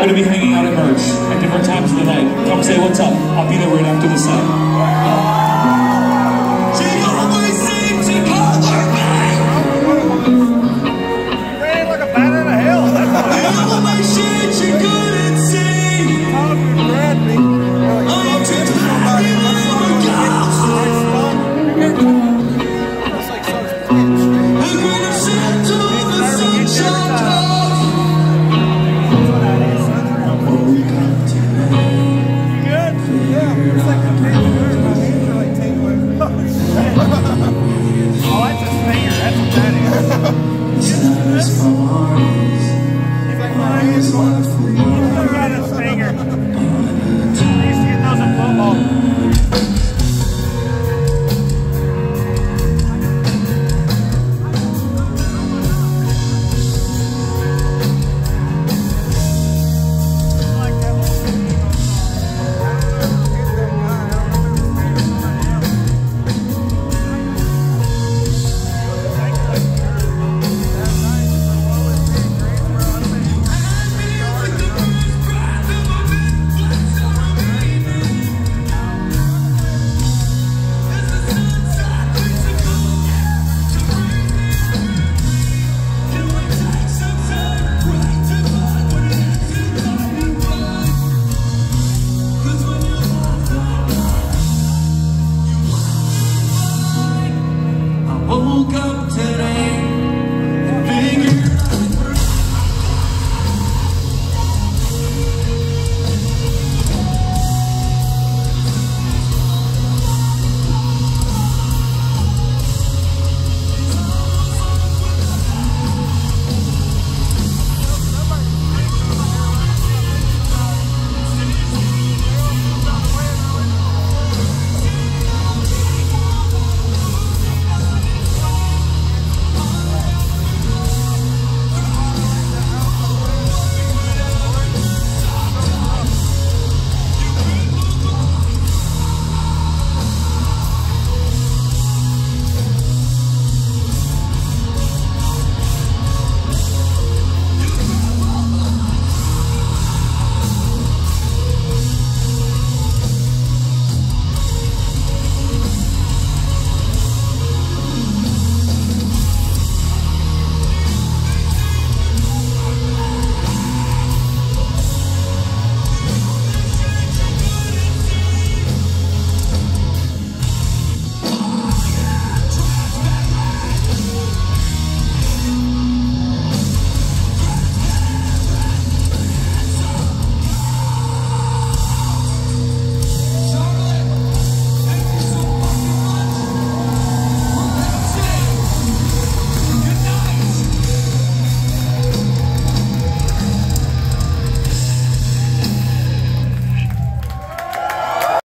We're gonna be hanging out at Merch at different times of the night. Come say what's up. I'll be there right after the set. oh, that's his finger. That's what that is. Got a finger.